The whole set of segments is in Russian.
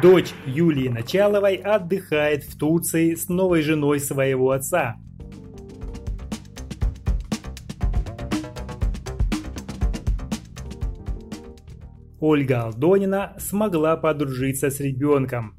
Дочь Юлии Началовой отдыхает в Турции с новой женой своего отца. Ольга Алдонина смогла подружиться с ребенком.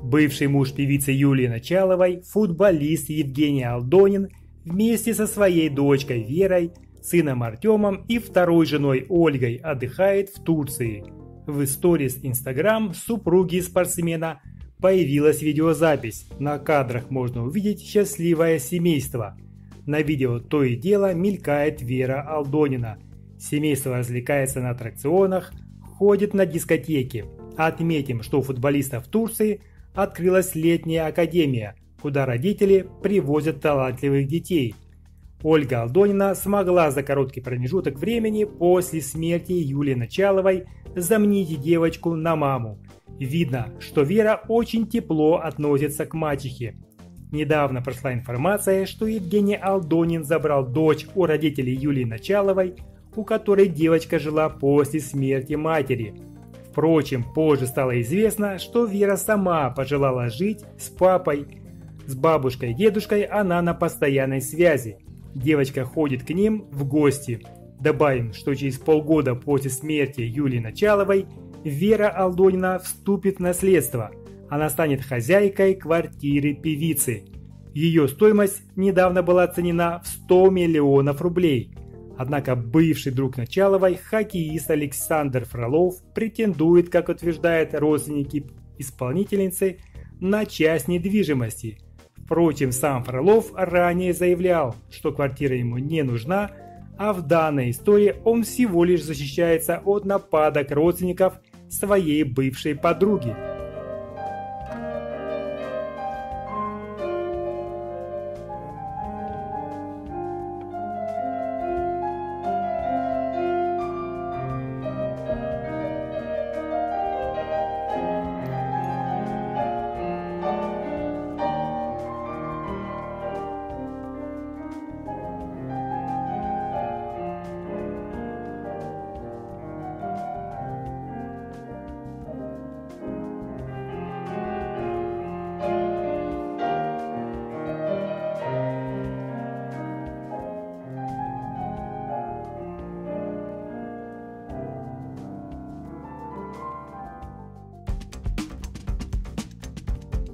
Бывший муж певицы Юлии Началовой, футболист Евгений Алдонин, вместе со своей дочкой Верой, сыном Артемом и второй женой Ольгой отдыхает в Турции. В сторис Инстаграм супруги спортсмена появилась видеозапись. На кадрах можно увидеть счастливое семейство. На видео то и дело мелькает Вера Алдонина. Семейство развлекается на аттракционах, ходит на дискотеки. Отметим, что у футболистов Турции открылась летняя академия, куда родители привозят талантливых детей. Ольга Алдонина смогла за короткий промежуток времени после смерти Юлии Началовой заменить девочку на маму. Видно, что Вера очень тепло относится к мачехе. Недавно прошла информация, что Евгений Алдонин забрал дочь у родителей Юлии Началовой у которой девочка жила после смерти матери. Впрочем, позже стало известно, что Вера сама пожелала жить с папой. С бабушкой и дедушкой она на постоянной связи. Девочка ходит к ним в гости. Добавим, что через полгода после смерти Юлии Началовой Вера Алдонина вступит в наследство. Она станет хозяйкой квартиры певицы. Ее стоимость недавно была оценена в 100 миллионов рублей – Однако бывший друг Началовой, хоккеист Александр Фролов, претендует, как утверждают родственники исполнительницы, на часть недвижимости. Впрочем, сам Фролов ранее заявлял, что квартира ему не нужна, а в данной истории он всего лишь защищается от нападок родственников своей бывшей подруги.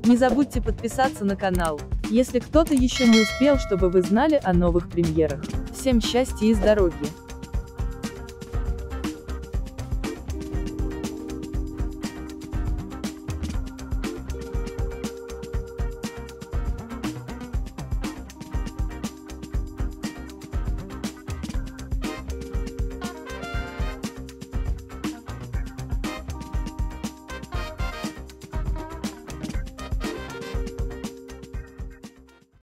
Не забудьте подписаться на канал, если кто-то еще не успел, чтобы вы знали о новых премьерах. Всем счастья и здоровья!